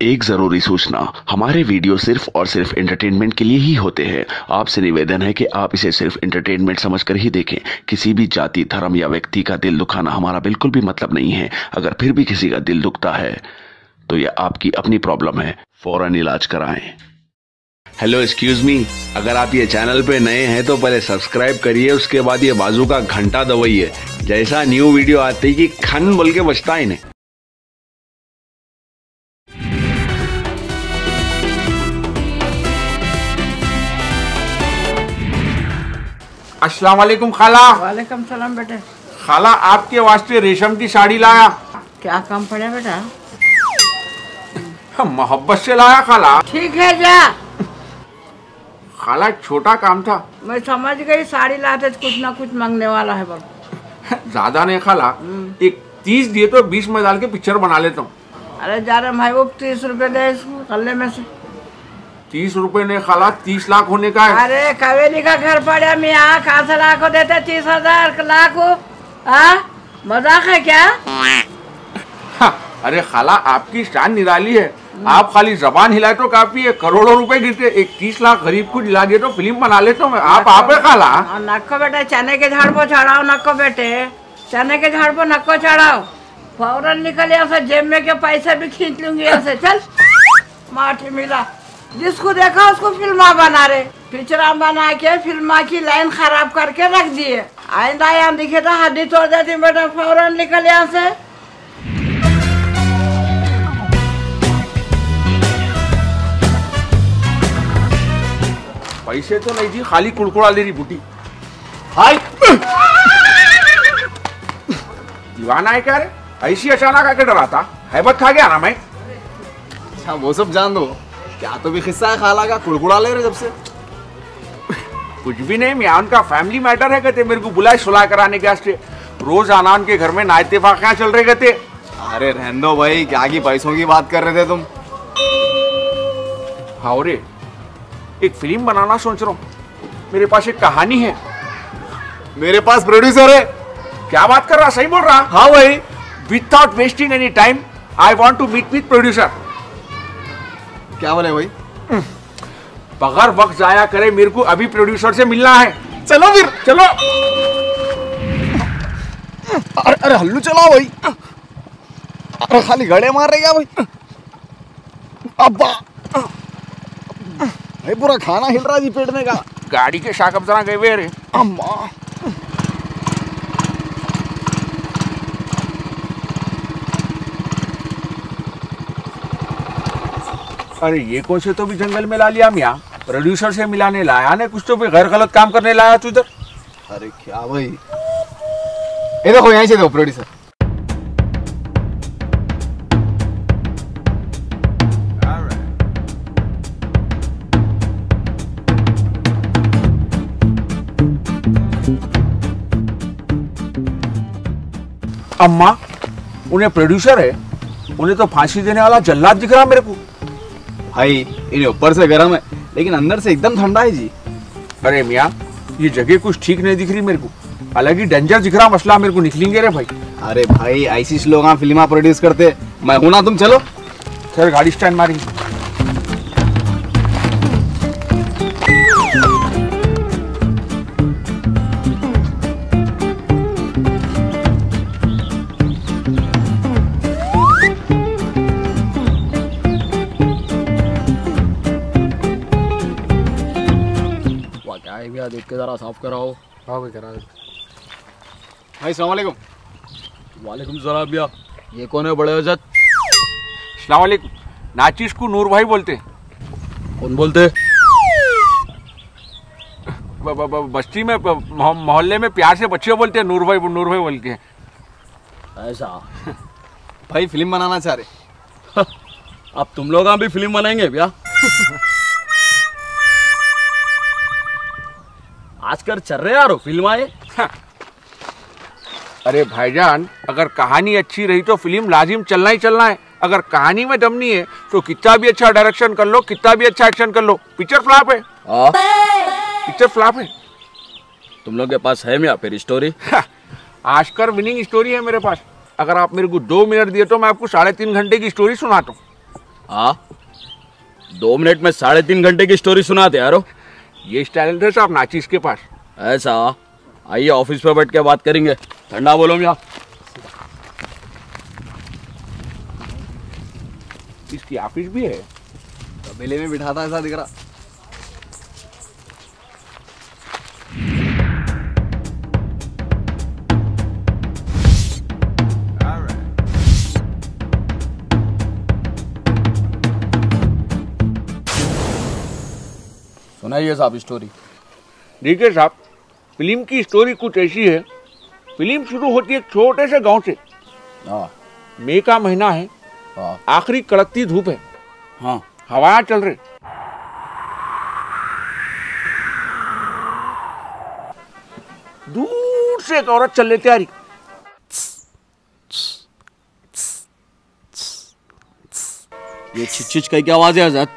एक ज़रूरी सूचना, हमारे वीडियो सिर्फ़ और सिर्फ़ एंटरटेनमेंट के लिए ही होते हैं। आपसे निवेदन है कि आप इसे सिर्फ़ एंटरटेनमेंट समझकर ही देखें। किसी भी जाति, धर्म या व्यक्ति का दिल दुखाना हमारा बिल्कुल भी मतलब नहीं है। अगर फिर भी किसी का दिल दुखता है तो यह आपकी अपनी प्रॉब्लम है। फ़ौरन इलाज कराएँ। हेलो एक्सक्यूज मी अगर आप ये चैनल पे नए हैं तो पहले सब्सक्राइब करिए, उसके बाद ये बाजू का घंटा दबाइए। जैसा न्यू वीडियो आते ही कि खन बोल के बचता इन्हें। अस्सलाम वालेकुम खाला। वालेकुम सलाम बेटे। खाला आपके वास्ते रेशम की साड़ी लाया। क्या काम पड़ा बेटा? मोहब्बत से लाया खाला। ठीक है जा। खाला छोटा काम था। मैं समझ गई साड़ी लाते तो कुछ ना कुछ मांगने वाला है बस। ज़्यादा नहीं खाला। एक तीस दिए तो बीस में डाल के पिक्चर बना लेता हूँ। अरे जा रहे भाई वो तीस रुपए दे इसको कल्ले में से। तीस रुपए ने खाला तीस लाख होने का है। अरे कवेली का घर पड़ा मियाँ कहाँ से लाख देते तीस हज़ार लाख हाँ मज़ाक है क्या? हाँ, अरे खाला आपकी शान निराली है। आप खाली जबान हिलाए तो काफ़ी है करोड़ों रुपए गिरते। एक तीस लाख गरीब को दिला दिए तो फ़िल्म बना लेता हूँ आप आप है खाला? नक्को बेटे चने के झाड़ पर चढ़ाओ नक्को बेटे। चने के झाड़ पर नक्को चढ़ाओ। फ़ौरन निकल यहाँ से जेब में के पैसे भी खींच लूँगी यहाँ से। चल। माठी मिला। जिसको देखा उसको फिल्मा बना रहे। पिक्चर बना के फिल्मा की लाइन खराब करके रख दिए। आइंदा यहाँ दिखे तो हड्डी तोड़ देती बेटा फ़ौरन निकल यहाँ से। पैसे तो नहीं जी खाली कुड़कुड़ा ले रही बूटी। हाय। दीवाना है क्या रे? ऐसी अचानक आके डराता। हैबत खा गया ना मैं? अच्छा वो सब जान दो। क्या तो भी किस्सा है खाला का? कुड़कुड़ा ले रहे जब से। कुछ भी नहीं मैं उनका फैमिली मैटर है कहते मेरे को बुलाए सुलह कराने के वास्ते। रोज आना उनके घर में नाइतफाक क्या चल रहे कहते? अरे रहने दो भाई क्या की पैसों की बात कर रहे थे तुम? हाँ रे एक फ़िल्म बनाना सोच रहा हूँ। मेरे पास एक कहानी है। मेरे पास प्रोड्यूसर है। क्या बात कर रहा सही बोल रहा? हाँ भाई। Without wasting any time I want to meet with producer क्या बोले भाई? बगैर वक्त जाया करे मेरे को अभी प्रोड्यूसर से मिलना है। चलो फिर चलो। अरे अरे हल्लू चलाओ भाई। अरे खाली गड़े मार रहे क्या भाई। अब्बा। भाई पूरा खाना हिल रहा जी पेट में का। गाड़ी के जरा गए हुए रे। अम्मा। अरे ये कौन से तो भी जंगल में ला लिया मियाँ? प्रोड्यूसर से मिलाने लाया ने कुछ तो भी गैर गलत काम करने लाया तू इधर। अरे क्या भाई? ये देखो यहीं से दो प्रोड्यूसर अम्मा उन्हें प्रोड्यूसर है? उन्हें तो फांसी देने वाला जल्लाद दिख रहा मेरे को। भाई इन्हें ऊपर से गर्म है लेकिन अंदर से एकदम ठंडा है जी। अरे मियाँ ये जगह कुछ ठीक नहीं दिख रही मेरे को। अलग ही डेंजर दिख रहा मसला मेरे को निकलेंगे रे भाई। अरे भाई ऐसी लोग फिल्मा प्रोड्यूस करते मैं हूँ ना तुम चलो। सर गाड़ी स्टैंड मारेंगे जरा साफ़ कराओ। हाँ भाई करा भाई सलामकुम वालेकुम। सलाम भैया। ये कौन है बड़े अजत सलामकुम नाचिस को नूर भाई बोलते कौन बोलते ब- ब- ब- बस्ती में मोहल्ले में प्यार से बच्चे बोलते हैं नूर भाई नूर भाई बोल के। ऐसा? भाई फ़िल्म बनाना चाह रहे अब तुम लोग भी फ़िल्म बनाएँगे भैया। आजकल चल रहे यारो फ़िल्म आए अरे भाईजान अगर कहानी अच्छी रही तो फ़िल्म लाजिम चलना ही चलना है। अगर कहानी में दम नहीं है तो कितना भी अच्छा डायरेक्शन कर लो कितना भी अच्छा एक्शन कर लो। पिक्चर फ्लॉप है। हाँ। पिक्चर फ्लॉप है। तुम लोग के पास है क्या फिर स्टोरी आजकर विनिंग स्टोरी है मेरे पास। अगर आप मेरे को दो मिनट दिए तो मैं आपको साढ़े तीन घंटे की स्टोरी सुनाता हूँ। हाँ। दो मिनट में साढ़े तीन घंटे की स्टोरी सुनाते यारो। ये स्टाइल है साहब नाचिस के पास। ऐसा आइए ऑफ़िस पे बैठ के बात करेंगे। ठंडा बोलो यहाँ। इसकी ऑफ़िस भी है? तबेले में बिठाता ऐसा दिख रहा। सुनाइए साहब स्टोरी देखिए साहब फ़िल्म की स्टोरी कुछ ऐसी है। फ़िल्म शुरू होती है एक छोटे से गाँव से। हाँ। मई का महीना है। हाँ। आखिरी कड़कती धूप है। हाँ। हवाएँ चल रही। दूर से एक औरत चल लेती आ रही ये छिच छिच कही की आवाज़ है हज़रत?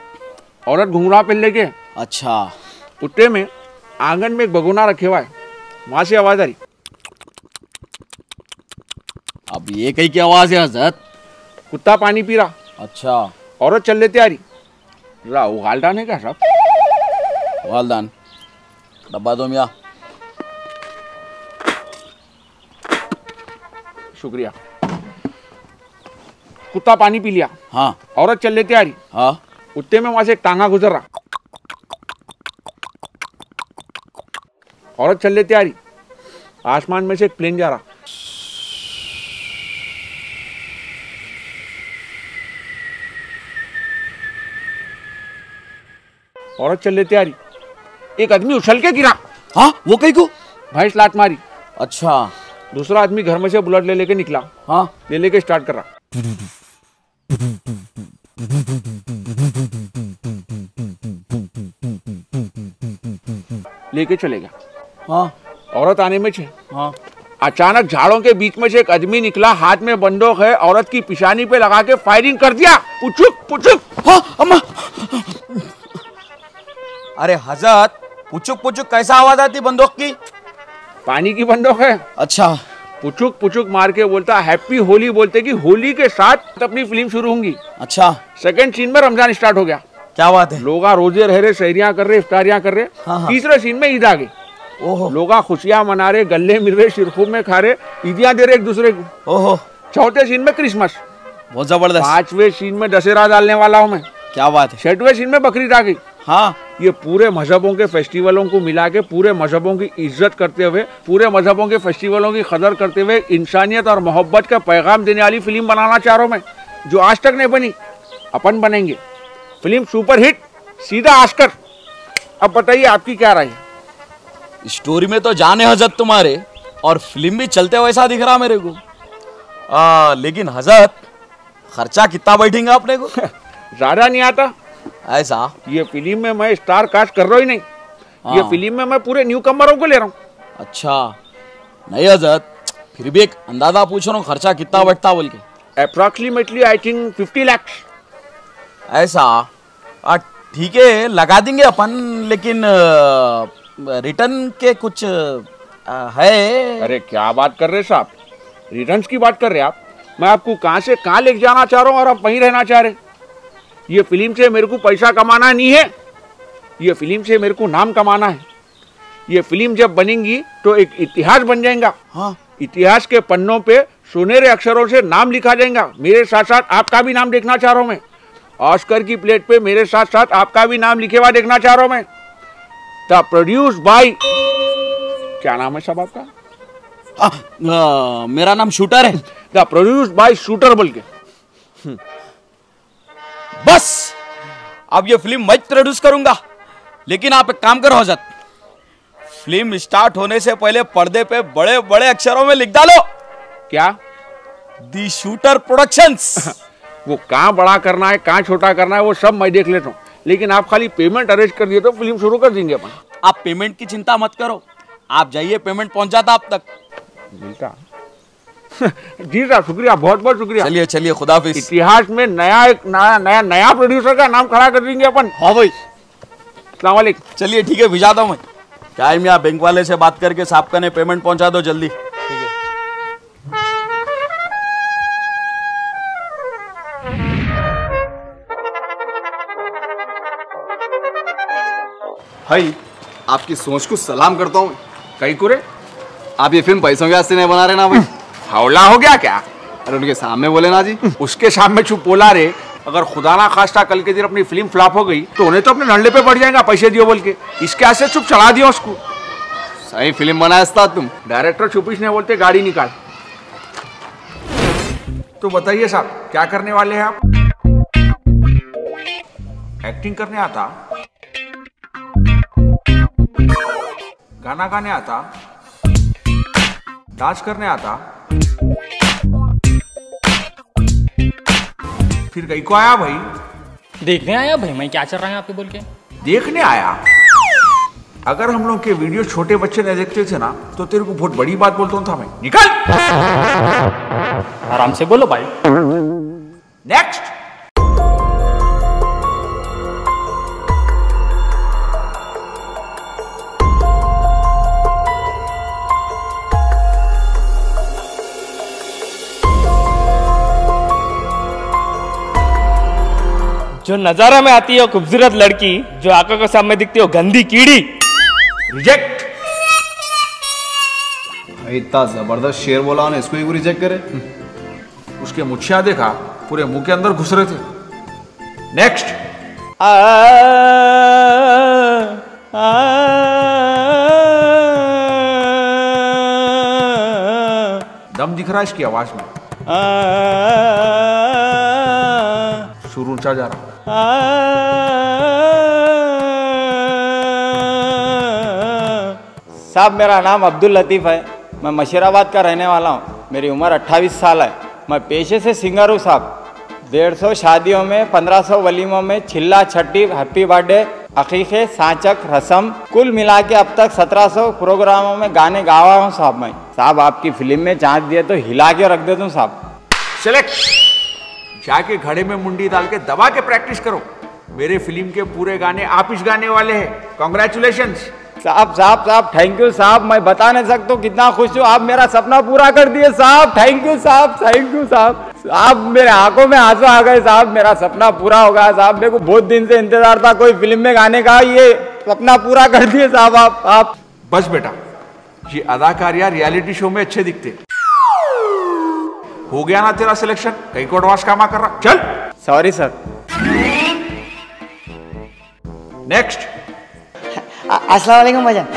औरत घुंघरा पहन लेके। अच्छा। कुत्ते में आँगन में एक बगुना रखे हुआ है। वहाँ से आवाज़ आ रही। अब ये कही की आवाज़ है हज़रत? कुत्ता पानी पी रहा। अच्छा। औरत चल लेते आ रही ला उगाल डालने का साहब। डब्बा दो मियाँ। शुक्रिया। कुत्ता पानी पी लिया। हाँ। औरत चल लेते आ रही हाँ। कुत्ते में वहाँ से एक टांगा गुजर रहा। औरत चल लेती आ रही आसमान में से एक प्लेन जा रहा। औरत चल लेती आ रही एक आदमी उछल के गिरा। हाँ वो कही को? भैंस लात मारी। अच्छा। दूसरा आदमी घर में से बुलेट ले लेके निकला। हाँ। ले लेके स्टार्ट कर। रहा लेके चले गया। हाँ। औरत आने में छे। हाँ। अचानक झाड़ों के बीच में से एक आदमी निकला हाथ में बंदूक है औरत की पिशानी पे लगा के फायरिंग कर दिया। पुचुक पुचुक हाँ अम्मा। अरे हज़रत पुचुक पुचुक कैसा आवाज़ आती बंदूक की? पानी की बंदूक है। अच्छा। पुचुक पुचुक मार के बोलता हैप्पी होली बोलते कि होली के साथ अपनी फ़िल्म शुरू होंगी। अच्छा। सेकंड सीन में रमज़ान स्टार्ट हो गया। क्या बात है? लोग रोज़े रह रहे सहरियाँ कर रहे इफ्तारियाँ कर रहे। हाँ, हाँ। तीसरे सीन में ईद आ गई। लोग खुशियाँ मना रहे गले मिल रहे शिरखूब में खा रहे ईदियाँ दे रहे एक दूसरे को। ओहो। चौथे सीन में क्रिसमस। बहुत ज़बरदस्त। पांचवे सीन में दशहरा डालने वाला हूँ मैं। क्या बात है। छठवें सीन में बकरीद आ गई हाँ। ये पूरे मजहबों के फेस्टिवलों को मिला के पूरे मजहबों की इज़्ज़त करते हुए पूरे मजहबों के फेस्टिवलों की कदर करते हुए इंसानियत और मोहब्बत का पैगाम देने वाली फ़िल्म बनाना चाह रहा हूँ मैं जो आज तक नहीं बनी अपन बनेंगे। फ़िल्म सुपर हिट सीधा आस्कर। अब बताइए आपकी क्या राय है? स्टोरी में तो जाने हज़रत तुम्हारे और फ़िल्म भी चलते वैसा दिख रहा मेरे को। आ, लेकिन हज़रत खर्चा कितना बैठेंगे अपने को? ज़्यादा नहीं आता। ऐसा? ये फ़िल्म में मैं स्टार कास्ट कर रहा ही नहीं। ये हाँ। फ़िल्म में मैं पूरे न्यू कमरों को ले रहा हूँ। अच्छा। नहीं हज़रत फिर भी एक अंदाज़ा पूछ रहा हूँ खर्चा कितना बैठता बोल के? Approximately I think fifty lakhs ऐसा? ठीक है लगा देंगे अपन लेकिन रिटर्न के कुछ आ, है? अरे क्या बात कर रहे साहब? रिटर्न्स की बात कर रहे आप? मैं आपको कहाँ से कहाँ लेके जाना चाह रहा हूँ और आप वहीं रहना चाह रहे ये फ़िल्म से मेरे को पैसा कमाना नहीं है। ये फ़िल्म से मेरे को नाम कमाना है। ये फ़िल्म जब बनेगी तो एक इतिहास बन जाएगा। हाँ। इतिहास के पन्नों पे सुनहरे अक्षरों से नाम लिखा जाएगा। मेरे साथ साथ आपका भी नाम देखना चाह रहा हूँ मैं। ऑस्कर की प्लेट पे मेरे साथ साथ आपका भी नाम लिखे हुआ देखना चाह रहा हूँ मैं। द प्रोड्यूस बाई क्या नाम है साहब आपका? आ, आ, मेरा नाम शूटर है। द प्रोड्यूस बाय शूटर बोल के। बस अब ये फ़िल्म मैं प्रोड्यूस करूँगा। लेकिन आप एक काम करो हज़रत। फ़िल्म स्टार्ट होने से पहले पर्दे पे बड़े बड़े अक्षरों में लिख डालो। क्या? दी शूटर प्रोडक्शंस वो कहाँ बड़ा करना है कहाँ छोटा करना है वो सब मैं देख लेता हूँ। लेकिन आप खाली पेमेंट अरेंज कर दिए तो फ़िल्म शुरू कर देंगे अपन। आप पेमेंट की चिंता मत करो। आप जाइए पेमेंट पहुँच जाता आप तक। मिलता। जी साहब शुक्रिया बहुत बहुत शुक्रिया। चलिए चलिए खुदाफिज। इतिहास में नया एक नया नया नया प्रोड्यूसर का नाम खड़ा कर देंगे अपन। हाँ भाई। सलाम वालेकुम। चलिए ठीक है भिजाता हूँ मैं। टाइम यहाँ बैंक वाले से बात करके साहब का ने पेमेंट पहुँचा दो जल्दी। भाई, आपकी सोच को सलाम करता हूँ। कई कुरे? आप ये फ़िल्म पैसों के वास्ते नहीं बना रहे ना भाई? हौला हो गया क्या? अरे उनके सामने बोले ना जी। उसके सामने चुप बोला रे, अगर खुदा ना खास्ता कल के दिन अपनी फ़िल्म फ्लॉप हो गई तो उन्हें तो अपने नल्ले पे पड़ जाएगा पैसे दियो बोल के। इसके ऐसे चुप चढ़ा दिया उसको। सही फ़िल्म बनाया तुम। डायरेक्टर चुपिश ने बोलते गाड़ी निकाल। तो बताइए साहब, क्या करने वाले हैं आप? एक्टिंग करने आता? गाना गाने आता डांस करने आता फिर कहीं को आया भाई? देखने आया भाई मैं क्या चल रहा है आपके बोल के? देखने आया। अगर हम लोग के वीडियो छोटे बच्चे नहीं देखते थे ना तो तेरे को बहुत बड़ी बात बोलता था मैं निकल! आराम से बोलो भाई। नेक्स्ट जो नज़ारा में आती है वो खूबसूरत लड़की जो आँखों के सामने दिखती है वो गंदी कीड़ी रिजेक्ट इतना ज़बरदस्त शेर बोला इसको ही रिजेक्ट करे उसके मुछिया देखा पूरे मुँह के अंदर घुस रहे थे नेक्स्ट आ, आ, दम दिख रहा है इसकी आवाज़ में सुर ऊँचा जा रहा साहब, मेरा नाम अब्दुल लतीफ़ है। मैं मशीराबाद का रहने वाला हूँ। मेरी उम्र 28 साल है। मैं पेशे से सिंगर हूँ साहब। डेढ़ सौ शादियों में, पंद्रह सौ वलीमों में छिल्ला, छट्टी, हैप्पी बर्थडे, अकीक़े, सांचक, रसम, कुल मिला के अब तक 1700 प्रोग्रामों में गाने गावा हूँ, साहब मैं। साहब, आपकी फ़िल्म में चांस दिए तो हिला के रख देता हूँ साहब। सेलेक्ट। जाके घड़े में मुंडी डाल के दबा के प्रैक्टिस करो। मेरे फ़िल्म के पूरे गाने आप ही गाने वाले हैं। कॉन्ग्रेचुलेशन साहब साहब साहब थैंक यू साहब। मैं बता नहीं सकता हूँ कितना खुश हूँ। आप मेरा सपना पूरा कर दिए साहब। थैंक यू साहब थैंक यू साहब। साहब मेरे आँखों में आँसू आ गए साहब। मेरा सपना पूरा हो गया साहब। मेरे को बहुत दिन से इंतज़ार था कोई फ़िल्म में गाने का। ये सपना पूरा कर दिए साहब आप आप। बस बेटा ये अदाकार यार रियलिटी शो में अच्छे दिखते। हो गया ना तेरा सिलेक्शन कई को एडवांस कामा कर रहा? चल। सॉरी सर नेक्स्ट अस्सलाम वालेकुम भाईजान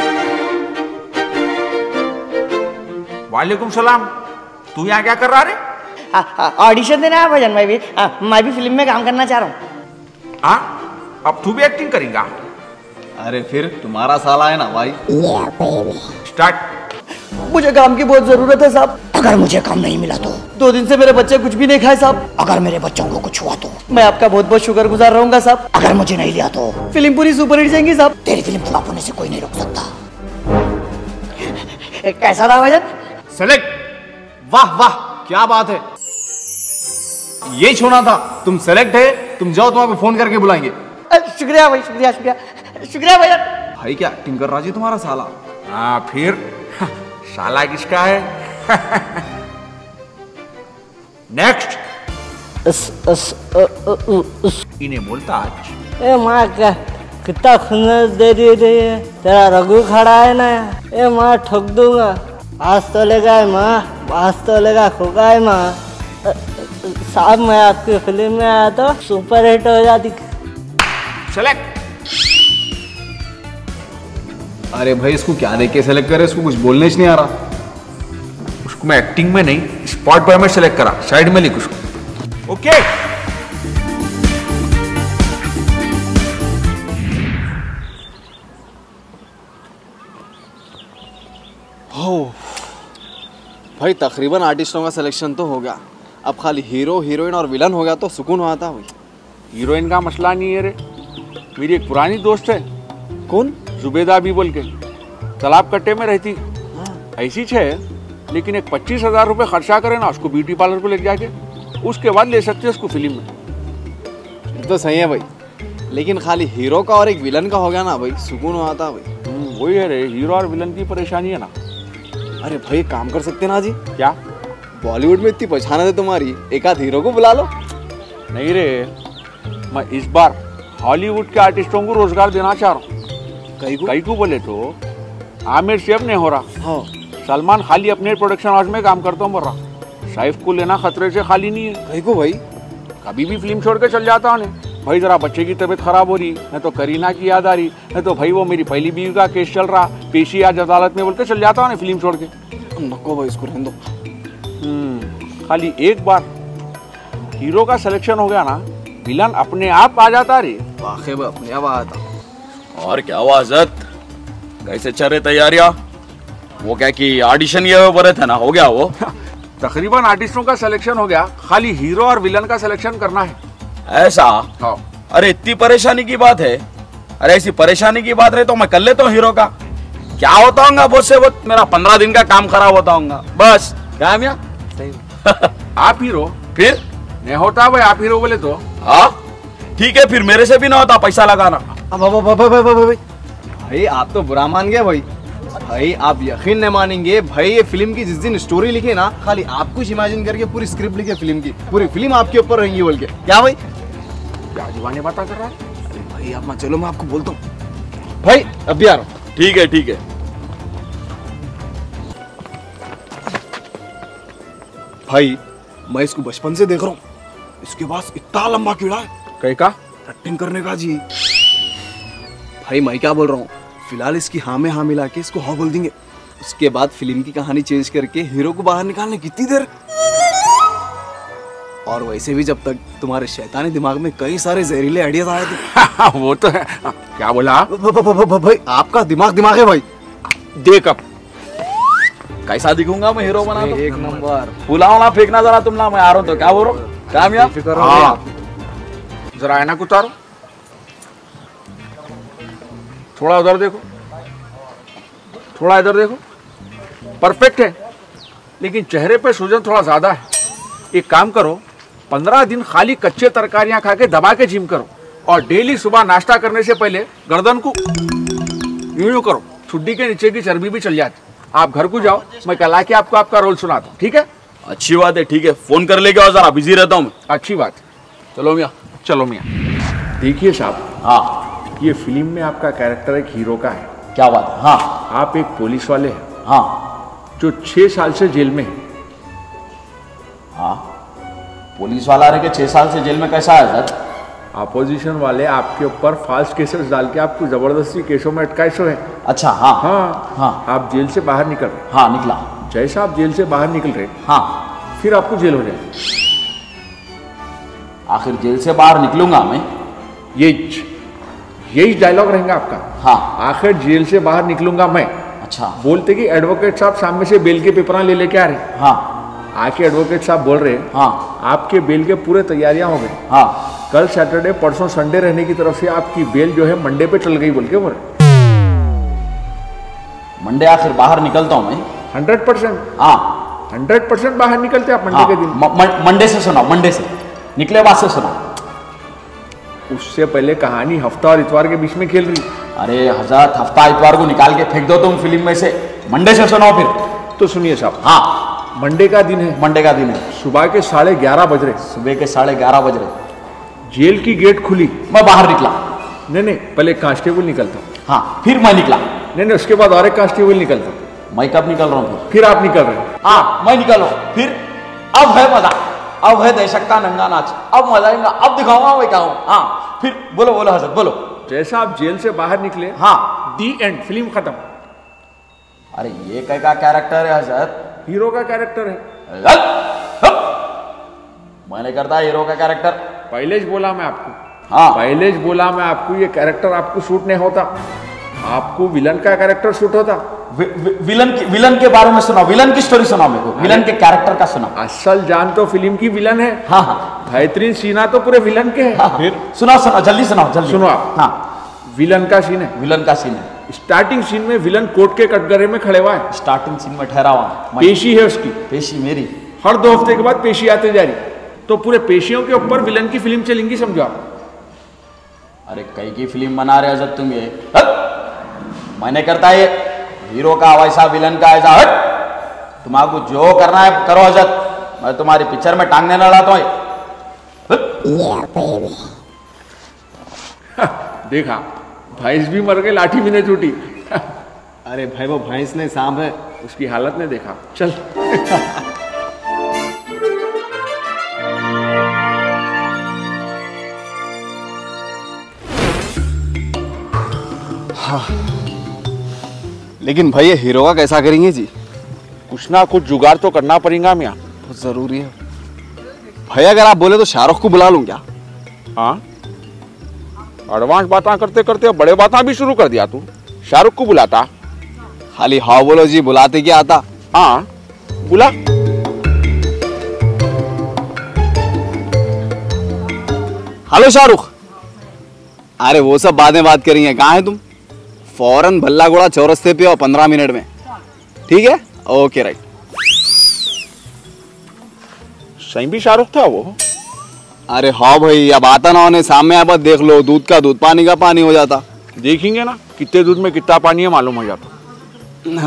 वालेकुम सलाम। तू यहाँ क्या कर रहा रे? ऑडिशन देना है भाईजान मैं भी। आ, मैं भी फ़िल्म में काम करना चाह रहा हूँ। हाँ? अब तू भी एक्टिंग करेगा। अरे फिर तुम्हारा साला है ना भाई। स्टार्ट मुझे काम की बहुत ज़रूरत है साहब। अगर मुझे काम नहीं मिला तो? दो दिन से मेरे बच्चे कुछ भी नहीं खाए साहब। अगर मेरे बच्चों को कुछ हुआ तो? मैं आपका बहुत बहुत शुक्र गुजार रहूँगा साहब। अगर मुझे नहीं लिया तो? फ़िल्म पूरी सुपरहिट जाएँगी साहब। तेरी फ़िल्म फ्लॉप होने से कोई नहीं रोक सकता। कैसा था भाईजान सेलेक्ट वाह वाह क्या बात है। ये छोड़ा था तुम सेलेक्ट है तुम जाओ तुम्हारे फ़ोन करके बुलाएँगे। शुक्रिया भाई शुक्रिया शुक्रिया। शुक्रिया भाईजान भाई क्या एक्टिंग कर रहा जी तुम्हारा साला? हाँ फिर। साला किसका है? नेक्स्ट इन्हें बोलता आज। ए माँ क्या कितना खुन्नस दे दी रही है? तेरा रघु खड़ा है ना? ए माँ ठोक दूँगा। आज तो लेगा है माँ आज तो लेगा खोगा है माँ। साहब मैं आपकी फ़िल्म में आया तो सुपर हिट हो जाती। सेलेक्ट अरे भाई इसको क्या देख के सेलेक्ट करे? इसको कुछ बोलने ही नहीं आ रहा। उसको मैं एक्टिंग में नहीं स्पॉट पर मैं सेलेक्ट करा। साइड में लिख उसको। ओके भाई तकरीबन आर्टिस्टों का सिलेक्शन तो हो गया। अब खाली हीरो हीरोइन और विलन हो गया तो सुकून हुआ था भाई। हीरोइन का मसला नहीं है रे। मेरी एक पुरानी दोस्त है। कौन? जुबेदा भी बोल के। तालाब कट्टे में रहती। ऐसी छे लेकिन एक पच्चीस हज़ार रुपये खर्चा करे ना उसको ब्यूटी पार्लर को ले जाके उसके बाद ले सकते हैं उसको फ़िल्म में। तो सही है भाई। लेकिन खाली हीरो का और एक विलन का हो गया ना भाई सुकून था भाई। हम्म, वही है रे हीरो और विलन की परेशानी है ना। अरे भाई काम कर सकते ना जी। क्या? बॉलीवुड में इतनी पहचान है तुम्हारी एक आध हीरो को बुला लो। नहीं रे मैं इस बार हॉलीवुड के आर्टिस्टों को रोज़गार देना चाह रहा हूँ। कई को? कई को बोले तो? आमिर शेफ नहीं हो रहा। हाँ। सलमान खाली अपने प्रोडक्शन हाउस में काम करता हूँ बोल रहा। सैफ को लेना खतरे से खाली नहीं है। कहीं को भाई? कभी भी फ़िल्म छोड़ के चल जाता उन्हें भाई जरा बच्चे की तबीयत खराब हो रही है तो करीना की याद आ रही है तो भाई वो मेरी पहली बीवी का केस चल रहा पेशी आज अदालत में बोल के चल जाता उन्हें फ़िल्म छोड़ के। नको भाई इसको रहने दो। हम्म, खाली एक बार। हीरो का सिलेक्शन हो गया ना विलन अपने आप आ जाता रे। वाकई में अपने आप आया था और क्या हुआ हज़रत कैसे चल रहे तैयारियाँ? वो क्या कि ऑडिशन ये बरे थे ना हो गया वो? तकरीबन आर्टिस्टों का सिलेक्शन हो गया। खाली हीरो और विलन का सिलेक्शन करना है। ऐसा? हाँ। अरे इतनी परेशानी की बात है? अरे ऐसी परेशानी की बात रहे तो मैं कर लेता हूँ हीरो का। क्या होता हूँ बहुत से? बहुत मेरा पंद्रह दिन का काम खराब होता हूँ बस। क्या है मियाँ? आप हीरो फिर? नहीं होता भाई आप हीरो बोले तो। हाँ? ठीक है फिर मेरे से भी ना होता पैसा लगाना। भाई भाई आप तो बुरा मान गए भाई। भाई आप यकीन नहीं मानेंगे भाई ये फ़िल्म की जिस दिन स्टोरी लिखी ना खाली आप कुछ इमेजिन करके पूरी स्क्रिप्ट लिखे फ़िल्म की। पूरी फ़िल्म आपके ऊपर रहेंगी बोल के। क्या भाई? क्या जुबानी बात कर रहा है? अरे भाई आप चलो मैं आपको बोलता हूँ। भाई अभी आ रहा हूँ। ठीक है ठीक है। भाई मैं इसको बचपन से देख रहा हूँ। इसके पास इतना लंबा कीड़ा है। कहीं का? एक्टिंग करने का जी। भाई मैं क्या बोल रहा हूँ? फ़िलहाल इसकी हाँ में हाँ मिला के इसको हाँ बोल देंगे। उसके बाद फ़िल्म की कहानी चेंज करके हीरो को बाहर निकालने कितनी देर? और वैसे भी जब तक तुम्हारे शैतानी दिमाग में कई सारे जहरीले आइडियाज़ आए थे। वो तो है। क्या बोला? भ- भ- भ- भ- भाई आपका दिमाग दिमाग है भाई। देख अब। कैसा दिखूँगा मैं हीरो बना तो? एक नंबर। फुलाओ ना फेंकना जरा तुम ना मैं आ रहा हूँ तो क्या बोल रहा हूँ? क्या जरा ऐनक उतारो। थोड़ा उधर देखो। थोड़ा इधर देखो। परफेक्ट है। लेकिन चेहरे पे सूजन थोड़ा ज़्यादा है। एक काम करो पंद्रह दिन खाली कच्चे तरकारियाँ खा के दबा के जिम करो और डेली सुबह नाश्ता करने से पहले गर्दन को यूँ यूँ करो। छुट्टी के नीचे की चर्बी भी चल जाती। आप घर को जाओ मैं कल आके आपको आपका रोल सुनाता हूँ ठीक है? अच्छी बात है ठीक है। फ़ोन कर लेके आओ जरा बिज़ी रहता हूँ मैं। अच्छी बात। चलो मियाँ। चलो मियाँ। देखिए साहब हाँ। ये फ़िल्म में आपका कैरेक्टर एक हीरो का है। क्या बात है? हाँ। आप एक पुलिस वाले हैं। हाँ। जो छह साल से जेल में है। हाँ। पुलिस वाला रह के छह साल से जेल में कैसा है सर? अपोजिशन वाले आपके ऊपर फाल्स केसेस डाल के आपको ज़बरदस्ती केसों में अटकाए सो है। अच्छा हाँ। हाँ। हाँ। आप जेल से बाहर निकल रहे हाँ। निकला। जैसा आप जेल से बाहर निकल रहे हाँ। फिर आपको जेल हो जाए आखिर जेल से बाहर निकलूँगा मैं। ये यही डायलॉग रहेगा आपका। हाँ। आखिर जेल से बाहर निकलूँगा मैं। अच्छा। बोलते कि एडवोकेट साहब सामने से बेल के पेपर ले लेके आ रहे हाँ। आके एडवोकेट साहब बोल रहे हैं आपके बेल के पूरे तैयारियाँ हो गई। हाँ। कल सैटरडे परसों संडे रहने की तरफ़ से आपकी बेल जो है मंडे पे चल गई बोल के बोल मंडे आखिर बाहर निकलता हूँ मैं। Hundred percent? हाँ। हंड्रेड परसेंट बाहर निकलते आप मंडे हाँ। के दिन। मंडे से सुना मंडे से। निकले बाद से सुना। उससे पहले कहानी हफ़्ता और इतवार के बीच में खेल रही। अरे हज़ार हफ़्ता इतवार को निकाल के फेंक दो तुम फ़िल्म में से। मंडे से सुनाओ फिर। तो सुनिए साहब। हाँ। मंडे का दिन है। मंडे का दिन है। सुबह के साढ़े ग्यारह बज रहे। सुबह के साढ़े ग्यारह बज रहे। जेल की गेट खुली। मैं बाहर निकला। नहीं नहीं पहले कांस्टेबल निकलता। हाँ फिर मैं निकला। नहीं नहीं उसके बाद और एक कांस्टेबल निकलता। मैं कब निकल रहा हूँ फिर? फिर आप निकल रहे। हैं हाँ मैं निकल रहा हूँ। फिर अब है मज़ा। अब है दहशत का नंगा नाच। अब मज़ा आएगा। अब दिखाऊँगा मैं क्या हूँ। हाँ फिर बोलो बोलो हज़रत बोलो। जैसा आप जेल से बाहर निकले हाँ। दी एंड फ़िल्म खत्म। अरे ये क्या का कैरेक्टर है हज़रत? हीरो का कैरेक्टर है। लल, हप। मैं करता हीरो का कैरेक्टर पहले बोला मैं आपको। हाँ। पहले बोला मैं आपको ये कैरेक्टर आपको सूट नहीं होता। आपको विलन का कैरेक्टर शूट होता। वि, वि, विलन की विलन के बारे में सुनाओ विलन की स्टोरी सुनाओ मेरे को विलन के कैरेक्टर का सुनाओ। असल जान तो फ़िल्म की विलन है। हाँ हाँ। बेहतरीन सीना तो पूरे विलन के है। हाँ, फिर सुनाओ सुनाओ जल्दी सुनाओ जल्दी। सुनो आप। हाँ। विलन का सीन है। विलन का सीन है। स्टार्टिंग सीन में विलन कोर्ट के कटघरे में खड़े हुआ है। स्टार्टिंग सीन में ठहरा हुआ पेशी है उसकी। पेशी मेरी। हर दो हफ़्ते के बाद पेशी आते जा रही। तो पूरे पेशियों के ऊपर विलन की फ़िल्म चलेंगी समझो आप। अरे कई की फ़िल्म बना रहे हज़रत तुम ये! मैंने करता ये। हीरो का वैसा विलन का ऐसा हट! तुम्हारा जो करना है करो हज़रत। मैं तुम्हारी पिक्चर में टांगने न लाता हूँ। देखा भैंस भी मर गई लाठी भी नहीं छूटी। अरे भाई वो भैंस ने सांप है। उसकी हालत ने देखा। चल। लेकिन भाई ये हीरो का कैसा करेंगे जी? कुछ ना कुछ जुगाड़ तो करना पड़ेगा मियाँ। बहुत ज़रूरी है। भाई अगर आप बोले तो शाहरुख को बुला लूँ क्या? हाँ? एडवांस बात करते करते बड़े बात भी शुरू कर दिया तू। शाहरुख को बुलाता। खाली हाँ बोलो जी बुलाते क्या आता? हाँ बुला। हेलो शाहरुख। अरे वो सब बाद में बात करेंगे कहाँ है तुम? फ़ौरन भल्ला घोड़ा चौरस्ते पे हो पंद्रह मिनट में। ठीक है? ओके राइट सही भी शाहरुख था वो। अरे हाँ भाई अब आता ना होने सामने आप देख लो दूध का दूध पानी का पानी हो जाता। देखेंगे ना कितने दूध में कितना पानी है मालूम हो जाता।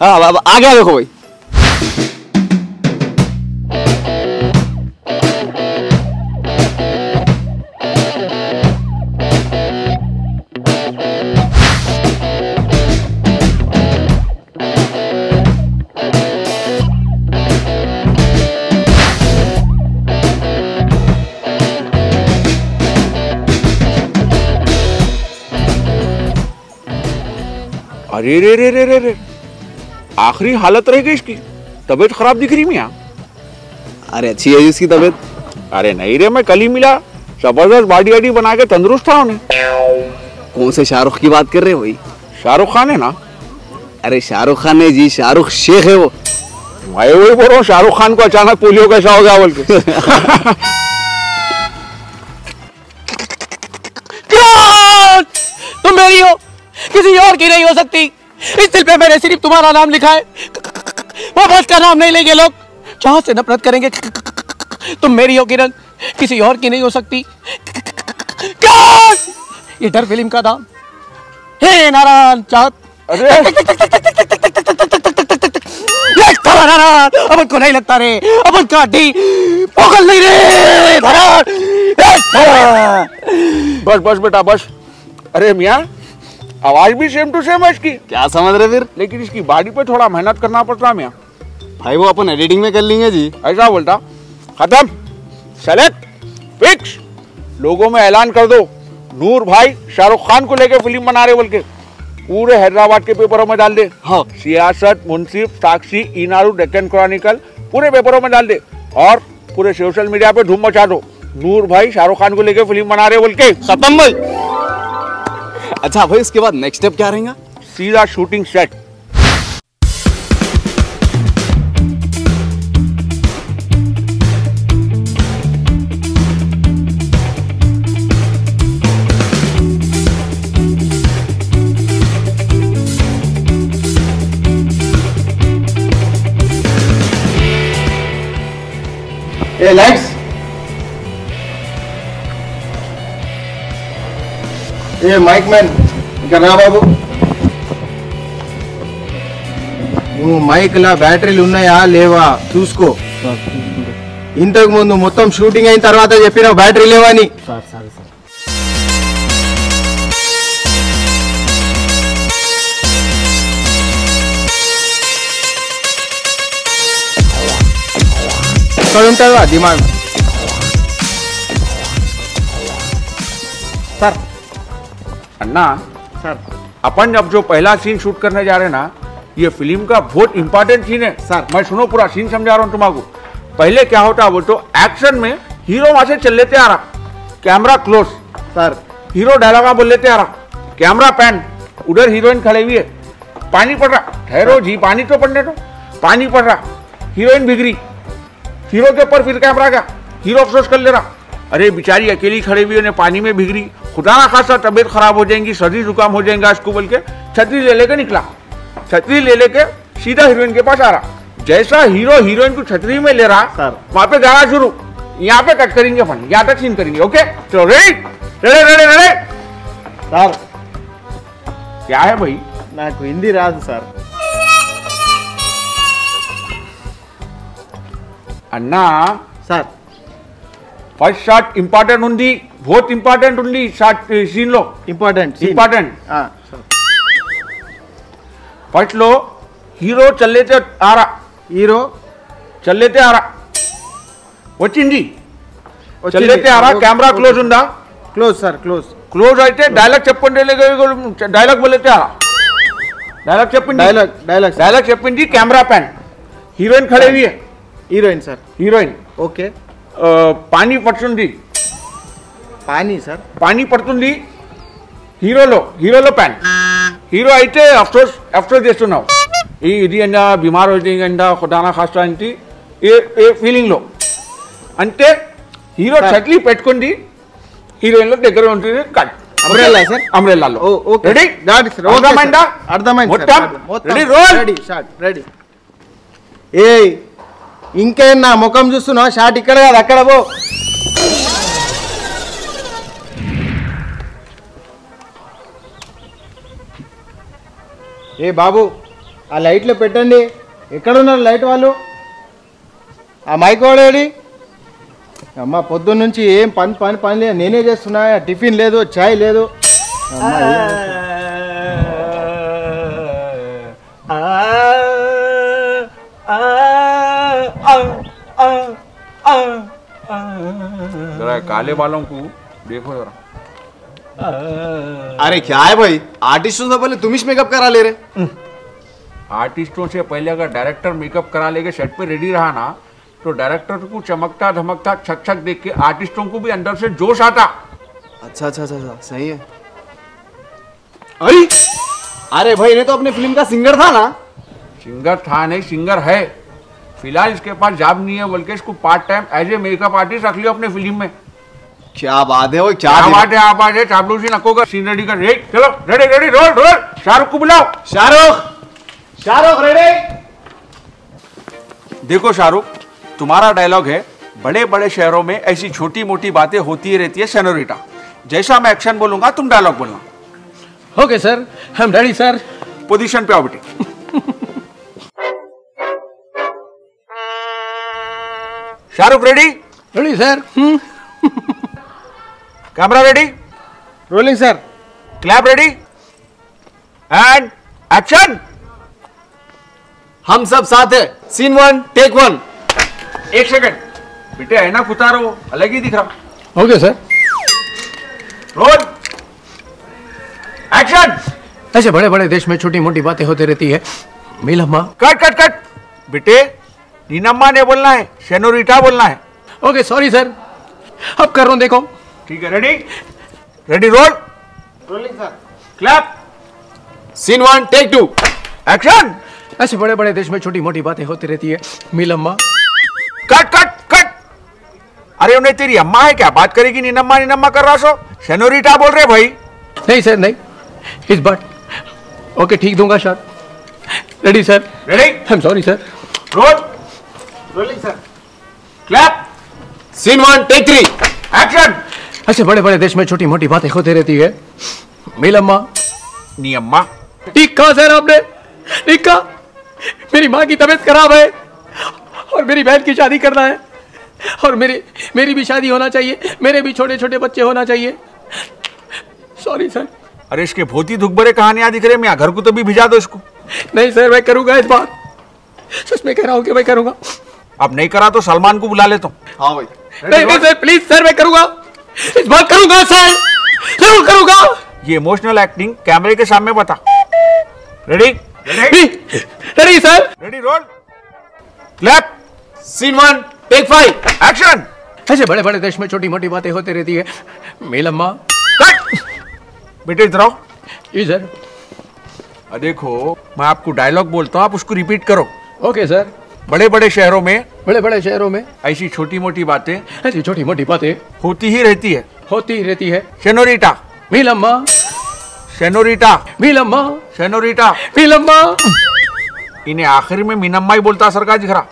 हाँ अब आ गया देखो भाई। अरे रे रे रे रे रे। आखिरी हालत रह गई इसकी। तबीयत खराब दिख रही मियाँ। अरे अच्छी है इसकी तबीयत। अरे नहीं रे मैं कल ही मिला। ज़बरदस्त बॉडी वाडी बना के तंदुरुस्त था उन्हें। कौन से शाहरुख की बात कर रहे हो भाई? शाहरुख खान है ना? अरे शाहरुख खान है जी शाहरुख शेख है वो। मैं वही बोल रहा हूँ शाहरुख खान को अचानक पोलियो कैसा हो गया बोल के। तुम मेरी हो? किसी और की नहीं हो सकती। इस दिल पे मैंने सिर्फ़ तुम्हारा नाम लिखा है। वो बस का नाम नहीं लेंगे लोग। जहाँ से नफरत करेंगे तुम मेरी हो किरण। किसी और की नहीं हो सकती। ये डर फ़िल्म का नाम। हे नारायण चाहत। अरे! नारायण अपन को नहीं लगता रे। अब का डी पोगल नहीं रे बस बस बेटा बस। अरे मियाँ आवाज़ भी सेम टू सेम है इसकी। क्या समझ रहे फिर? लेकिन इसकी बॉडी पे थोड़ा मेहनत करना पड़ता है भाई वो अपन एडिटिंग में कर लेंगे जी। ऐसा बोलता खत्म सेलेक्ट फिक्स लोगों में ऐलान कर दो। नूर भाई शाहरुख खान को लेके फ़िल्म बना रहे बोल के। पूरे हैदराबाद के पेपरों में डाल दे। हाँ। सियासत मुंसिफ साक्षी इनारू डेक्कन क्रॉनिकल पूरे पेपरों में डाल दे। और पूरे सोशल मीडिया पे धूम मचा दो। नूर भाई शाहरुख खान को लेके फ़िल्म बना रहे बोल के। खत्म भाई। अच्छा भाई इसके बाद नेक्स्ट स्टेप क्या रहेगा? सीधा शूटिंग सेट ए लाइट्स ఏ మైక్ మ్యాన్ ఇక్కడ రా బాబు నువ్వు మైక్ లా బ్యాటరీలు ఉన్నాయా లేవా చూసుకో ఇంతకు ముందు మొత్తం షూటింగ్ అయిన తర్వాత చెప్పినావు బ్యాటరీ లేవా అని సార్ సారీ సార్ ఇక్కడ ఉంటుందా దిమాగ్ अन्ना सर। अपन अब जो पहला सीन शूट करने जा रहे हैं ना ये फ़िल्म का बहुत इंपॉर्टेंट सीन है। सर। मैं सुनो पूरा सीन समझा रहा हूँ तुम्हारा पहले क्या होता वो तो एक्शन में हीरो वहाँ से चल लेते आ रहा camera close sir. Hero dialogue बोल लेते आ रहा कैमरा पैन उधर हीरोइन खड़े हुई है। पानी पड़ रहा। ठहरो जी पानी तो पड़ने दो। पानी पड़ रहा। हीरोइन बिगड़ी। हीरो के ऊपर फिर कैमरा का हीरो अफसोस कर ले रहा। अरे बेचारी अकेली खड़ी हुई उन्हें पानी में बिगड़ी। खुदा ना खासा तबीयत खराब हो जाएगी सर्दी जुकाम हो जाएगा इसको बोल के छतरी ले लेके निकला। छतरी ले लेके सीधा हीरोइन के पास आ रहा। जैसा हीरो हीरोइन को छतरी में ले रहा वहाँ पे गाना शुरू। यहाँ पे कट करेंगे अपन यहाँ तक तो सीन करेंगे ओके चलो रेडी रेडे रेडे रेडे सर। क्या है भाई? ना हिंदी राज सर। अन्ना? Sir. Sir first shot important ఉంది बहुत इंपॉर्टेंट ओनली सीन लो इंपॉर्टेंट इंपॉर्टेंट हाँ फर्स्ट लो హీరో చల్లేతే ఆరా హీరో చల్లేతే ఆరా వచ్చింది వచ్చింది. చల్లేతే ఆరా ఓకే, కెమెరా ఓకే. క్లోజ్ ఉందా క్లోజ్ సార్ క్లోజ్ క్లోజ్ అయితే డైలాగ్ చెప్పండి డైలాగ్ బోలేతే ఆరా డైలాగ్ చెప్పింది డైలాగ్ డైలాగ్ డైలాగ్ చెప్పింది కెమెరా पैन హీరోయిన్ खड़े हुई है హీరోయిన్ సార్ హీరోయిన్ ఓకే పానీ పడుతుంది. పానీ సార్? పానీ పడుతుంది. హీరోలో హీరోలో ప్యాన్ హీరో అయితే అఫ్సోస్ అఫ్సోస్ చేస్తున్నావు. ఈ ఇది అంట బీమార్ అవుతుంది ఖుదానా ఖాస్తా అంటే ఏ ఏ ఫీలింగ్లో అంటే హీరో. చట్లీ పెట్టుకుంది హీరోయిన్లో దగ్గర ఉంటుంది కట్. Umbrella, sir? అంబ్రెల్లాలో రెడీ అర్థమైందా అర్థమైంది రెడీ రోల్ రెడీ రెడీ ఏ ఇంకేం నా ముఖం చూస్తున్నావు? షాట్ ఇక్కడ కాదు అక్కడ పో. ఏ బాబు ఆ లైట్లు పెట్టండి. ఎక్కడున్నారు లైట్ వాళ్ళు? ఆ మైక్ వాడేది? అమ్మ పొద్దున్న నుంచి ఏం పని పని పని లేదు. నేనే చేస్తున్నా టిఫిన్ లేదు చాయ్ లేదు. काले वालों को देखो जरा। अरे क्या है भाई? आर्टिस्टों से पहले तुम ही मेकअप करा ले रहे। आर्टिस्टों से पहले अगर डायरेक्टर मेकअप करा लेके सेट पे रेडी रहा ना तो डायरेक्टर को चमकता धमकता छक छक देख के आर्टिस्टों को भी अंदर से जोश आता। अच्छा अच्छा अच्छा अच्छा, सही है। अरे! अरे भाई ये तो अपने फ़िल्म का सिंगर था ना। सिंगर था नहीं सिंगर है। फ़िलहाल इसके पास जॉब नहीं है बल्कि इसको part time as a makeup artist रख लियो अपने फ़िल्म में। क्या बात है वो क्या क्या बात है आप आज चापलूसी नको का सीन रेडी कर रेडी चलो ready ready roll roll Shahrukh को बुलाओ। शाहरुख! शाहरुख रेडी! देखो शाहरुख तुम्हारा डायलॉग है बड़े बड़े शहरों में ऐसी छोटी मोटी बातें होती ही रहती है सेनोरिटा जैसा मैं एक्शन बोलूँगा तुम डायलॉग बोलना। ओके सर हम एम रेडी सर पोजीशन पे आओ बेटे। Shahrukh ready ready sir camera ready rolling sir clap ready and action हम सब साथ है। सीन वन टेक वन एक सेकंड बेटे है ना उतारो अलग ही दिख रहा। ओके सर रोल एक्शन ऐसे बड़े बड़े देश में छोटी मोटी बातें होती रहती है। मीलम्मा कट कट कट बेटे नीनम्मा ने बोलना है शेनोरिटा बोलना है। ओके सॉरी सर अब कर रहा हूँ देखो। ठीक है ready ready roll rolling sir clap scene one take two action ऐसे बड़े बड़े देश में छोटी मोटी बातें होती रहती है मीलम्मा। कट कट कट अरे उन्हें तेरी अम्मा है क्या? बात करेगी नीनम्मा नीनम्मा कर रहा सो? शेनोरिटा बोल रहे भाई। नहीं सर नहीं। इस बार ओके ठीक दूँगा shot ready sir ready I am sorry sir roll rolling sir clap scene one take three action ऐसे बड़े बड़े देश में छोटी मोटी बातें होती रहती है। मीलम्मा। नी अम्मा ठीक कहा सर आपने ठीक कहा मेरी माँ की तबीयत खराब है और मेरी बहन की शादी करना है और मेरी मेरी भी शादी होना चाहिए मेरे भी छोटे छोटे बच्चे होना चाहिए। सॉरी सर अरे इसके भोती दुख भरे कहानियाँ दिख रहे मैं घर को तो भी भिजा दो इसको। नहीं सर मैं करूँगा इस बार। सच में कह रहा हूँ कि मैं करूँगा। अब नहीं करा तो सलमान को बुला लेता हूँ। हाँ भाई। नहीं नहीं सर प्लीज़ सर मैं करूँगा। इस बार करूँगा सर। ज़रूर करूँगा। ये इमोशनल एक्टिंग कैमरे के सामने बता। Ready ready ready sir ready roll clap scene one take five action ऐसे बड़े बड़े देश में छोटी मोटी बातें होती रहती है। मीलम्मा। कट बेटे इधर। आओ जी सर देखो मैं आपको डायलॉग बोलता हूँ आप उसको रिपीट करो। ओके सर बड़े बड़े शहरों में। बड़े बड़े शहरों में। ऐसी छोटी मोटी बातें। ऐसी छोटी मोटी बातें। होती ही रहती है। होती ही रहती है। शेनोरिटा। मीलम्मा। शेनोरिटा। मीलम्मा। शेनोरिटा। मीलम्मा। इन्हें आखिर में मीनम्मा ही बोलता सरकार दिख रहा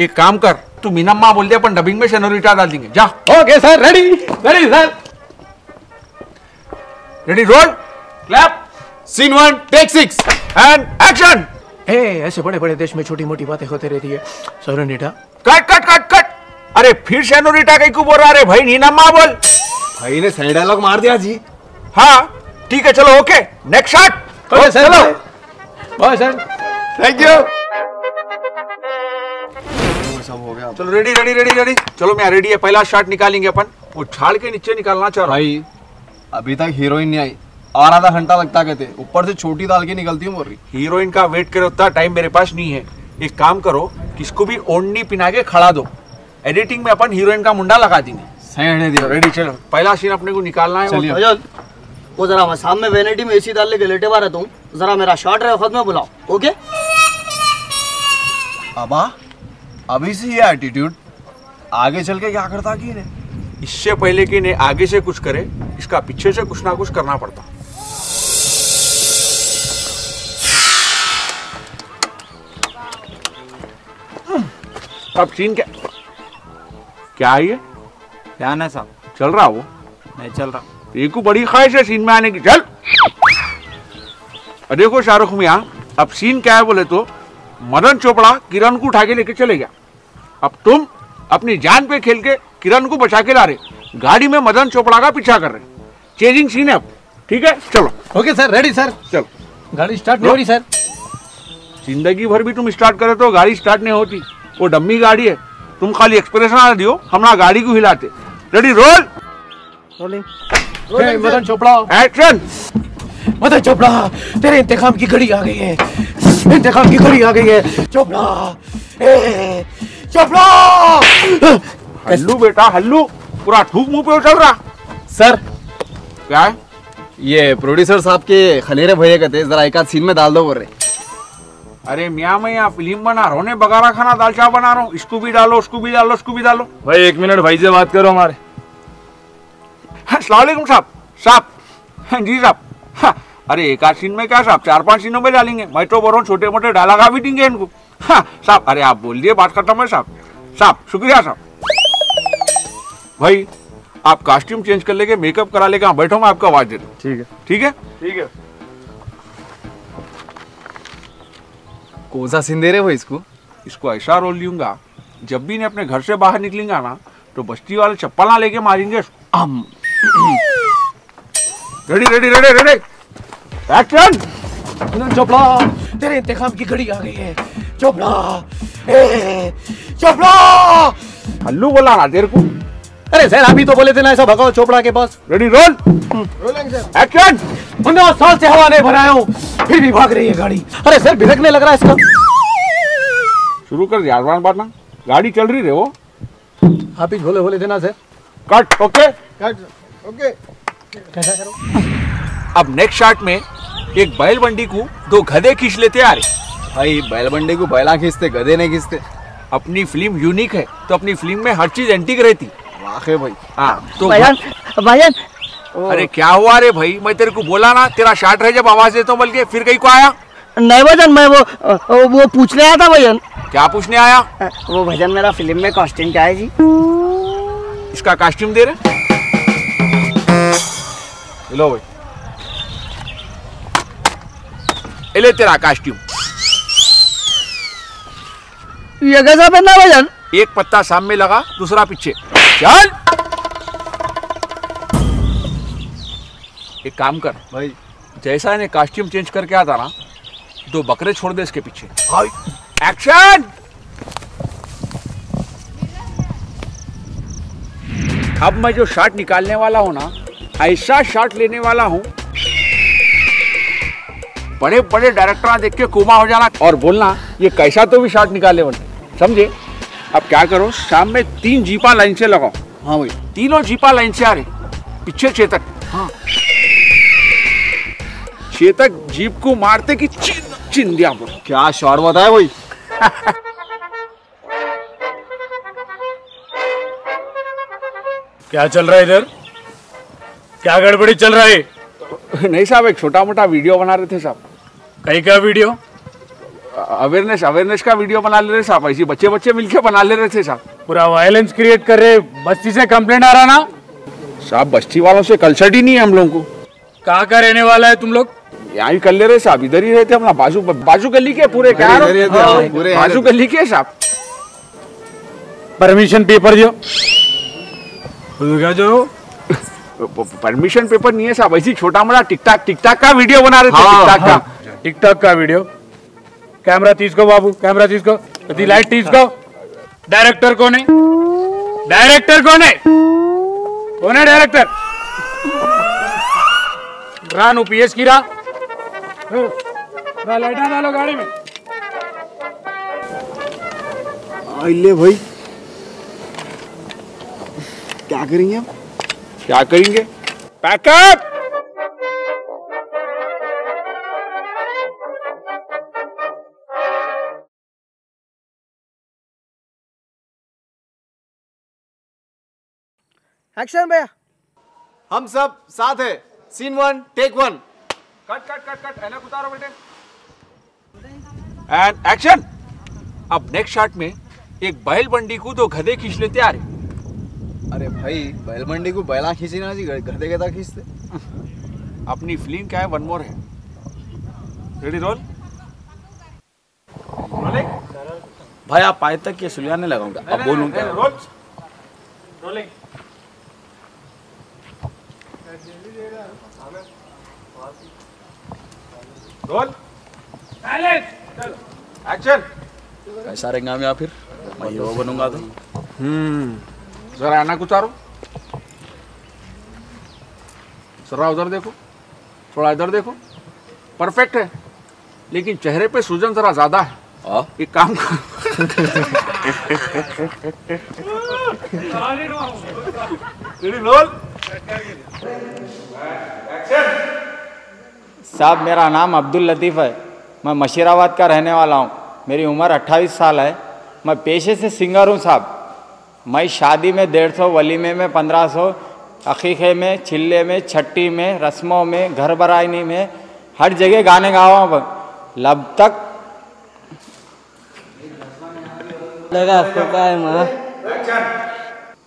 एक काम कर तू मीनम्मा बोल दे अपन डबिंग में शेनोरिटा डाल देंगे। जा। Okay sir ready ready sir ready roll clap scene one take six and action ए ऐसे बड़े बड़े देश में छोटी मोटी बातें होती रहती है। Senorita cut cut cut cut. अरे फिर शेनोरिटा कहीं को बोल रहा रे भाई नीनम्मा बोल। भाई ने सही डायलॉग मार दिया जी। हाँ ठीक है चलो okay next shot okay sir चलो। बाय सर थैंक यू सब हो गया। चलो रेडी रेडी रेडी रेडी चलो मैं रेडी है। पहला शॉट निकालेंगे अपन। वो झाड़ के नीचे निकालना चाह रहा हूँ। भाई अभी तक हीरोइन नहीं आई। और आधा घंटा लगता कहते। ऊपर से छोटी दाल की निकलती हूँ बोल रही हीरोइन का वेट करे उतना टाइम मेरे पास नहीं है। एक काम करो किसको भी ओढ़नी पिना के खड़ा दो। एडिटिंग में अपन हीरोइन का मुंडा लगा देंगे। सही हटे दिया। रेडी चलो। पहला सीन अपने को निकालना है वो- चलिए। वो जरा मैं सामने वेनिटी में एसी डाल के लेटे हुआ रहता हूँ जरा मेरा शॉट रहे खुद में बुलाओ। ओके अबा अभी से ये एटीट्यूड आगे चल के क्या करता कि इससे पहले कि इन्हें आगे से कुछ करे इसका पीछे से कुछ ना कुछ करना पड़ता। अब सीन क्या क्या है ये? क्या है साहब। चल रहा वो? नहीं चल रहा। तेरे को बड़ी ख्वाहिश है सीन में आने की। चल। देखो शाहरुख मियाँ अब सीन क्या है बोले तो मदन चोपड़ा किरण को उठा के लेके चले गया। अब तुम अपनी जान पे खेल के किरण को बचा के ला रहे गाड़ी में मदन चोपड़ा का पीछा कर रहे चेंजिंग सीन है अब। ठीक है? चलो। Okay sir ready sir. चलो। गाड़ी स्टार्ट नहीं हो रही सर। ज़िंदगी भर भी तुम स्टार्ट करे तो गाड़ी स्टार्ट नहीं होती। वो डम्मी गाड़ी है। तुम खाली एक्सप्रेशन आ दियो हमारा गाड़ी को हिलाते। Ready roll hey, Madan Chopra. Action Madan Chopra तेरे इंतकाम की घड़ी आ गई है। इंतकाम की घड़ी आ गई है। चोपड़ा चोपड़ा! हल्लू बेटा हल्लू। पूरा थूक मुँह पे चल रहा। सर क्या है? ये प्रोड्यूसर साहब के खलेरे भैया कहते जरा एक आध सीन में डाल दो बोल रहे अरे मियाँ मैं यहाँ फ़िल्म बना रहा हूँ ने बगारा खाना दाल चावल बना रहा हूँ। इसको भी डालो उसको भी डालो उसको भी डालो। भाई एक मिनट भाई से बात करो हमारे। सलामकुम साहब। साहब। हाँ, जी साहब। हाँ, अरे एक आध सीन में क्या साहब चार पाँच सीनों में डालेंगे। मैं तो बोल छोटे मोटे डायलॉग भी देंगे इनको। हाँ साहब अरे आप बोल दिए बात खत्म है साहब। साहब शुक्रिया साहब। भाई आप कॉस्ट्यूम चेंज कर लेके मेकअप करा लेके हाँ, बैठो मैं आपको आवाज़ दे दूँ। ठीक है। ठीक है? ठीक है। कौन सा सीन दे रहे हो इसको। इसको ऐसा रोल लूँगा जब भी इन्हें अपने घर से बाहर निकलेंगे ना तो बस्ती वाले चप्पल ना लेके मारेंगे। हम ready ready ready ready. Action Chopra तेरे इंतकाम की घड़ी आ गई है। चोपड़ा चोपड़ा! हल्लू बोला ना तेरे को। अरे सर अभी तो बोले थे ना ऐसा भगाओ चोपड़ा के पास। रेडी रोल एक्शन पंद्रह साल से हवा नहीं भराया हूँ फिर भी भाग रही है गाड़ी। अरे सर भिड़कने लग रहा है इसका। शुरू कर दिया आसमान बांटना गाड़ी चल रही रे वो। आप ही बोले बोले थे ना सर। कट ओके ओके कैसा करो? अब नेक्स्ट शॉट में एक बैल बंडी को दो गधे खींच लेते आ रहे। भाई बैलबंडे को बैला खींचते गधे नहीं खींचते। अपनी फ़िल्म यूनिक है तो अपनी फ़िल्म में हर चीज़ एंटीक रहती। वाकई भाई। हाँ तो भाईजान भाईजान अरे क्या हुआ रे भाई? मैं तेरे को बोला ना तेरा शॉट रहे जब आवाज़ देता हूँ बल्कि फिर कहीं को आया? नहीं भाईजान मैं वो वो, पूछने आया था भाईजान क्या पूछने आया? वो भाईजान मेरा फ़िल्म में कॉस्ट्यूम क्या है जी? इसका कॉस्ट्यूम दे रहे? लो भाई। ले तेरा कॉस्ट्यूम ये कैसा पहनना है भाईजान एक पत्ता सामने लगा दूसरा पीछे। चल। एक काम कर। भाई। जैसा इन्हें कॉस्ट्यूम चेंज करके आता ना दो बकरे छोड़ दे इसके पीछे। एक्शन अब मैं जो शॉट निकालने वाला हूँ ना ऐसा शॉट लेने वाला हूँ। बड़े बड़े डायरेक्टर देख के कोमा हो जाना। और बोलना ये कैसा तो भी शॉट निकाले बने समझे? अब क्या करो शाम में तीन जीपा लाइन से लगाओ। हाँ भाई। तीनों जीपा लाइन से आ रहे पीछे चेतक। हाँ। चेतक जीप को मारते कि चिन चिन दिया बोल क्या शॉट बताया भाई क्या चल रहा है इधर? क्या गड़बड़ी चल रहा है? नहीं साहब एक छोटा मोटा वीडियो बना रहे थे साहब। कहीं का वीडियो? अवेयरनेस अवेयरनेस का वीडियो बना ले रहे साहब ऐसे बच्चे बच्चे मिलके बना ले रहे थे साहब। पूरा वायलेंस क्रिएट कर रहे बस्ती से कंप्लेंट आ रहा ना? साहब बस्ती वालों से कल्चर ही नहीं है हम लोगों को। कहाँ का रहने वाला है तुम लोग? यहाँ ही कर ले रहे साहब इधर ही रहते अपना बाजू बाजू गली के पूरे क्या ही हैं, हाँ, बाजू गली के साहब। परमिशन पेपर दियो। क्या जो? परमिशन पेपर नहीं है साहब ऐसी छोटा मोटा टिकटाक टिकटाक का वीडियो बना रहे थे टिकटाक का। टिकटॉक का वीडियो कैमरा तीस तीसो बाबू कैमरा तीसो दी लाइट तीस तीसो डायरेक्टर कौन है? डायरेक्टर कौन है? डायरेक्टर? रान पीएस की रा। गाड़ी में। हाँ, क्या करेंगे क्या करेंगे? पैकअप! एक्शन भैया। हम सब साथ है। Scene one take one cut cut cut cut ऐनक उतारो बेटे। एंड एक्शन अब नेक्स्ट शॉट में एक बैल बंडी को दो गधे खींच लेते आ रहे। अरे भाई बैल मंडी को बैला खींची ना जी गधे गधा खींचते। अपनी फ़िल्म क्या है? वन मोर है। रेडी रोल भाई आप पाए तक ये सुलियाने लगाऊँगा। अब बोलूँ क्या? रोल रोल एक्शन कैसा रहेगा मैं फिर। मैं हीरो बनूँगा तो। हम्म जरा ऐनक उतारो जरा उधर देखो। थोड़ा इधर देखो। परफेक्ट है। लेकिन चेहरे पे सूजन जरा ज़्यादा है। हाँ एक काम कर। साहब मेरा नाम अब्दुल लतीफ़ है। मैं मशीराबाद का रहने वाला हूँ। मेरी उम्र 28 साल है। मैं पेशे से सिंगर हूँ साहब। मैं शादी में डेढ़ सौ वलीमे में पंद्रह सौ अकीक़े में छिल्ले में छट्टी में रस्मों में घर बरायनी में हर जगह गाने गावा हूँ लब तक लेगा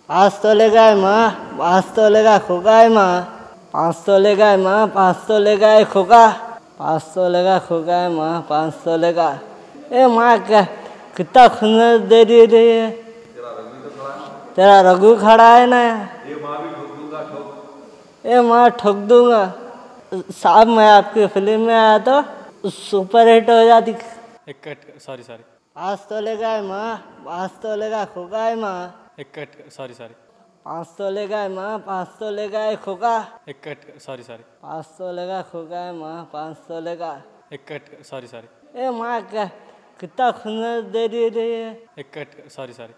पाँच तो लेगा माँ पाँच तो लेगा खुकाय माँ। पाँच तो लेगा माँ पाँच तो लेगा खुका पाँच तो लेगा खुकाय माँ पाँच तो लेगा ए माँ क्या कितना खुंदर दे रही रही है? तेरा रघु खड़ा है ना? ए माँ ठोक दूँगा। साहब मैं आपकी फ़िल्म में आया तो सुपर हिट हो जाती। एक कट सॉरी सॉरी पाँच तो लेगा माँ पाँच तो लेगा खुका है माँ। एक सॉरी सॉरी पाँच लेगा माँ पाँच लेगा एक कट सॉरी सॉरी पाँच लेगा है माँ पाँच लेगा। एक कट सॉरी सॉरी ए माँ क्या कितना खुंदर दे रही रही है? एक कट सॉरी सॉरी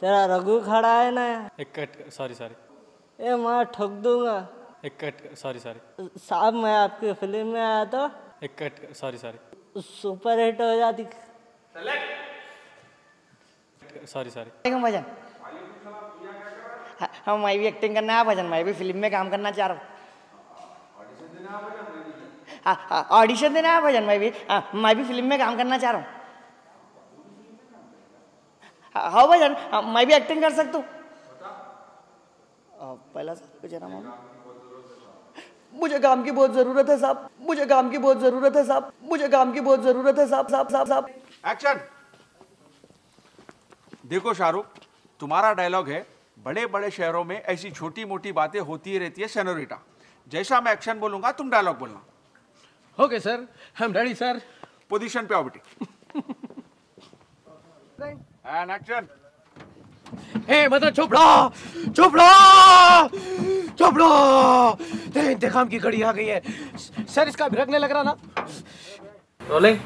तेरा रघु खड़ा है ना? एक कट सॉरी सॉरी ए माँ ठोक दूँगा। एक कट सॉरी सॉरी साहब मैं आपकी फ़िल्म में आया तो एक cut sorry sorry super hit हो जाती सॉरी सॉरी भजन हाँ, हाँ मैं भी एक्टिंग करना है भजन मैं भी फ़िल्म में काम करना चाह रहा हूँ। हाँ, हाँ, ऑडिशन देना है भजन मैं भी हाँ, मैं भी फ़िल्म में काम करना चाह रहा हूँ। हाँ, हाँ भजन हाँ, मैं भी एक्टिंग कर सकता हूँ। हाँ, पहला सर कुछ है मामा मुझे काम की बहुत ज़रूरत है साहब। मुझे काम की बहुत ज़रूरत है साहब। मुझे काम की बहुत ज़रूरत है साहब साहब साहब साहब। एक्शन देखो शाहरुख तुम्हारा डायलॉग है बड़े बड़े शहरों में ऐसी छोटी मोटी बातें होती ही रहती है सेनोरिटा जैसा मैं एक्शन बोलूँगा तुम डायलॉग बोलना। ओके सर हम रेडी सर पोजीशन पे आओ बेटी। एंड एक्शन ए मतलब चोपड़ा चोपड़ा चोपड़ा तेरे इंतकाम की घड़ी आ गई है। सर इसका भी रखने लग रहा ना? रोलिंग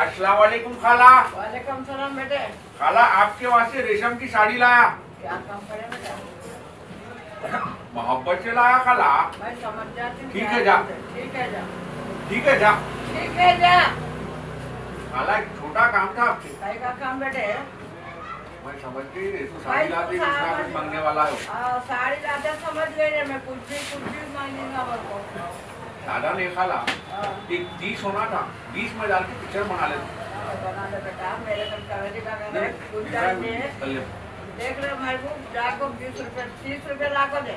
अस्सलाम वालेकुम खाला। वालेकुम सलाम बेटे। खाला आपके वास्ते रेशम की साड़ी लाया। क्या काम करे बेटा? मोहब्बत से लाया खाला। मैं समझ जाती ठीक है, जा। ठीक है जा। ठीक है जा। ठीक है जा। खाला एक छोटा काम था आपसे काय का काम बेटे? मैं समझ गई रेशम साड़ी लाते कुछ ना कुछ मांगने वाला है। साड़ी लाते समझ गई रे मैं कुछ भी कुछ भी मांगेगा मेरे को दादा ने खाला। एक बीस होना था बीस में डाल के पिक्चर बना लेते। देख रहे मेरे को बीस रुपए तीस रुपए ला दे।